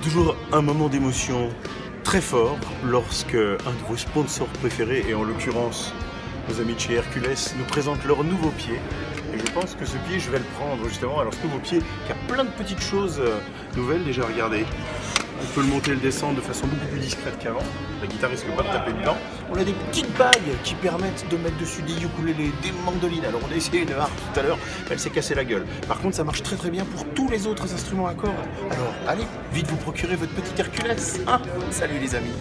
toujours un moment d'émotion très fort lorsque un de vos sponsors préférés, et en l'occurrence nos amis chez Hercules, nous présentent leur nouveau pied. Et je pense que ce pied, je vais le prendre justement. Alors ce nouveau pied qui a plein de petites choses euh, nouvelles déjà, regardez. On peut le monter et le descendre de façon beaucoup plus discrète qu'avant. La guitare risque pas de taper dedans. On a des petites bagues qui permettent de mettre dessus des ukulélés, des mandolines. Alors on a essayé une harpe tout à l'heure, elle s'est cassée la gueule. Par contre, ça marche très très bien pour tous les autres instruments à cordes. Alors allez, vite vous procurer votre petit Hercules. Hein Salut les amis.